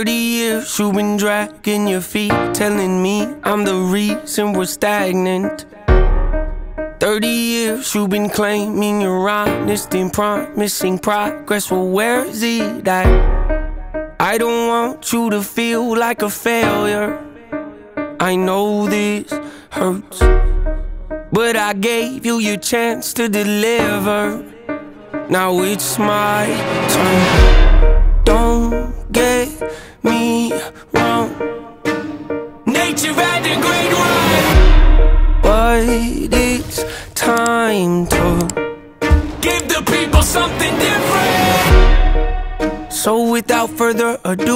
30 years you've been dragging your feet, telling me I'm the reason we're stagnant. 30 years you've been claiming you're honest and promising progress. Well, where is it at? I don't want you to feel like a failure. I know this hurts, but I gave you your chance to deliver. Now it's my turn. Wrong. Nature had a great run, but it's time to give the people something different. So without further ado.